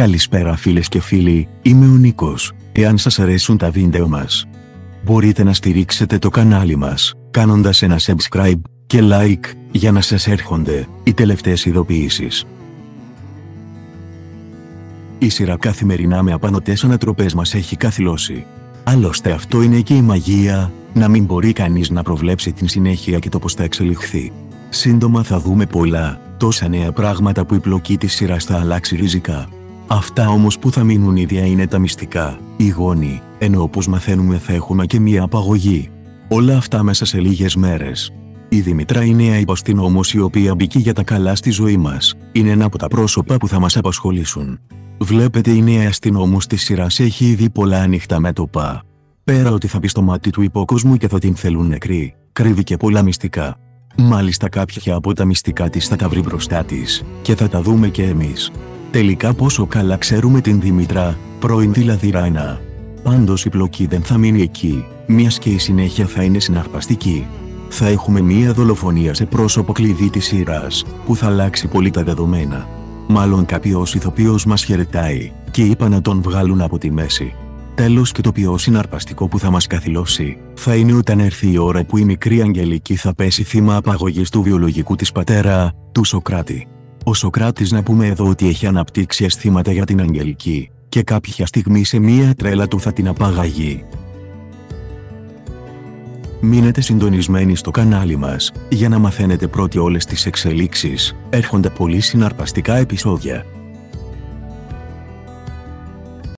Καλησπέρα φίλες και φίλοι, είμαι ο Νίκος. Εάν σας αρέσουν τα βίντεο μας, μπορείτε να στηρίξετε το κανάλι μας, κάνοντας ένα subscribe και like, για να σας έρχονται οι τελευταίες ειδοποιήσεις. Η σειρά καθημερινά με απανοτές ανατροπές μας έχει καθυλώσει. Άλλωστε αυτό είναι και η μαγεία, να μην μπορεί κανείς να προβλέψει την συνέχεια και το πώς θα εξελιχθεί. Σύντομα θα δούμε πολλά, τόσα νέα πράγματα που η πλοκή της σειράς θα αλλάξει ριζικά. Αυτά όμως που θα μείνουν ίδια είναι τα μυστικά, οι γόνοι, ενώ όπως μαθαίνουμε θα έχουμε και μία απαγωγή. Όλα αυτά μέσα σε λίγες μέρες. Η Δημητρά η νέα υποστηνόμος η οποία μπήκε για τα καλά στη ζωή μας, είναι ένα από τα πρόσωπα που θα μας απασχολήσουν. Βλέπετε η νέα αστυνόμος της σειράς έχει ήδη πολλά ανοιχτά μέτωπα. Πέρα ότι θα πει στο μάτι του υπόκοσμου και θα την θέλουν νεκρή, κρύβει και πολλά μυστικά. Μάλιστα κάποια από τα μυστικά της θα τα βρει μπροστά της, και θα τα δούμε και εμείς. Τελικά πόσο καλά ξέρουμε την Δήμητρα, πρώην δηλαδή Ράινα. Πάντως η πλοκή δεν θα μείνει εκεί, μιας και η συνέχεια θα είναι συναρπαστική. Θα έχουμε μία δολοφονία σε πρόσωπο κλειδί της σειράς, που θα αλλάξει πολύ τα δεδομένα. Μάλλον κάποιος ηθοποιός μας χαιρετάει, και είπα να τον βγάλουν από τη μέση. Τέλος και το πιο συναρπαστικό που θα μας καθυλώσει, θα είναι όταν έρθει η ώρα που η μικρή Αγγελική θα πέσει θύμα απαγωγής του βιολογικού της πατέρα, του Σοκράτη. Ο Σοκράτης να πούμε εδώ ότι έχει αναπτύξει αισθήματα για την Αγγελική, και κάποια στιγμή σε μία τρέλα του θα την απαγαγεί. Μείνετε συντονισμένοι στο κανάλι μας, για να μαθαίνετε πρώτοι όλες τις εξελίξεις, έρχονται πολύ συναρπαστικά επεισόδια.